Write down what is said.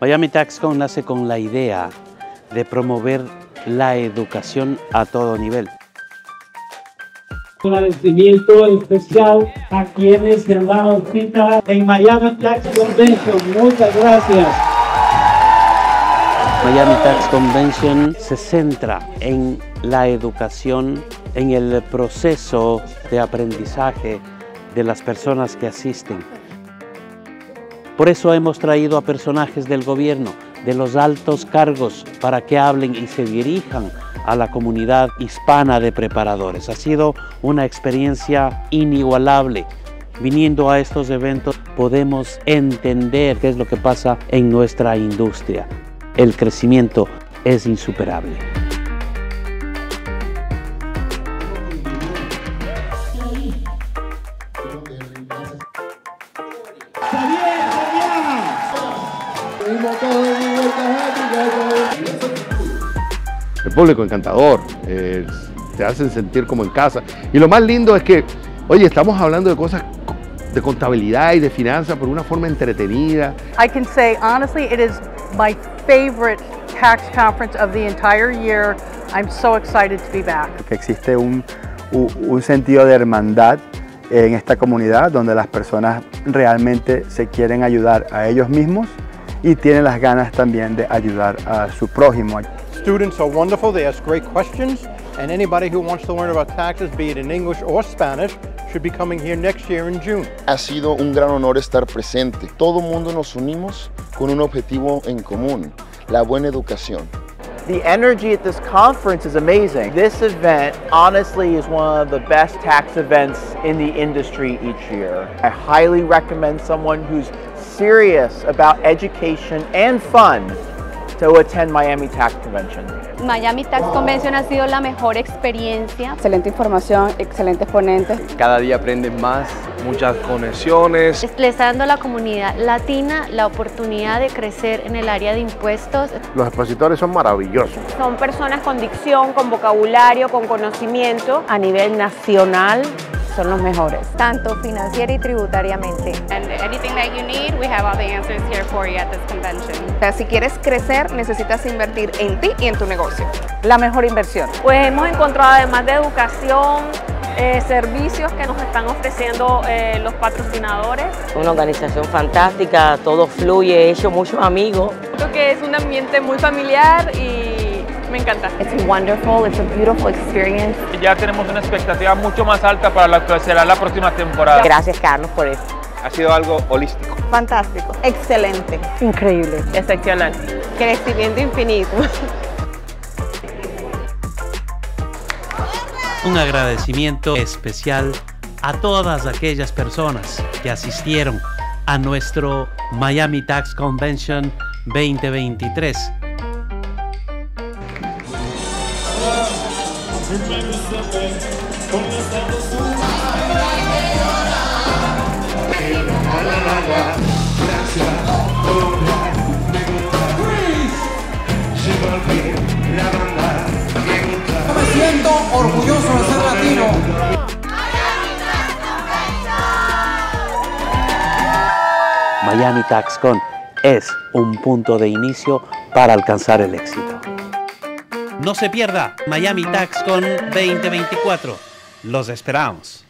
Miami TaxCon nace con la idea de promover la educación a todo nivel. Un agradecimiento especial a quienes se han dado cita en Miami Tax Convention. Muchas gracias. Miami Tax Convention se centra en la educación, en el proceso de aprendizaje de las personas que asisten. Por eso hemos traído a personajes del gobierno, de los altos cargos, para que hablen y se dirijan a la comunidad hispana de preparadores. Ha sido una experiencia inigualable. Viniendo a estos eventos podemos entender qué es lo que pasa en nuestra industria. El crecimiento es insuperable. El público encantador, eh, te hacen sentir como en casa. Y lo más lindo es que, oye, estamos hablando de cosas de contabilidad y de finanzas por una forma entretenida. I can say honestly, it is my favorite tax conference of the entire year. I'm so excited to be back. Que existe un, un, un sentido de hermandad en esta comunidad donde las personas realmente se quieren ayudar a ellos mismos y tienen las ganas también de ayudar a su prójimo. Students are wonderful, they ask great questions, and anybody who wants to learn about taxes, be it in English or Spanish, should be coming here next year in June. Ha sido un gran honor estar presente. Todo mundo nos unimos con un objetivo en común, la buena educación. The energy at this conference is amazing. This event honestly is one of the best tax events in the industry each year. I highly recommend someone who's serious about education and fun to attend Miami Tax Convention. Miami Tax Convention ha sido la mejor experiencia. Excelente información, excelentes ponentes. Cada día aprendes más, muchas conexiones. Les está dando a la comunidad latina la oportunidad de crecer en el área de impuestos. Los expositores son maravillosos. Son personas con dicción, con vocabulario, con conocimiento a nivel nacional son los mejores. Tanto financiera y tributariamente. And anything that you need, we have all the answers here for you at this convention. O sea, si quieres crecer, necesitas invertir en ti y en tu negocio. La mejor inversión. Pues hemos encontrado además de educación, eh, servicios que nos están ofreciendo eh, los patrocinadores. Una organización fantástica, todo fluye, he hecho muchos amigos. Creo que es un ambiente muy familiar y me encanta. It's wonderful, it's a beautiful experience. Ya tenemos una expectativa mucho más alta para lo que será la próxima temporada. Gracias Carlos por eso. Ha sido algo holístico. Fantástico. Excelente. Increíble. Excepcional. Crecimiento infinito. Un agradecimiento especial a todas aquellas personas que asistieron a nuestro Miami Tax Convention 2023 Siento orgulloso de ser latino. Miami TaxCon es un punto de inicio para alcanzar el éxito. No se pierda Miami TaxCon 2024. Los esperamos.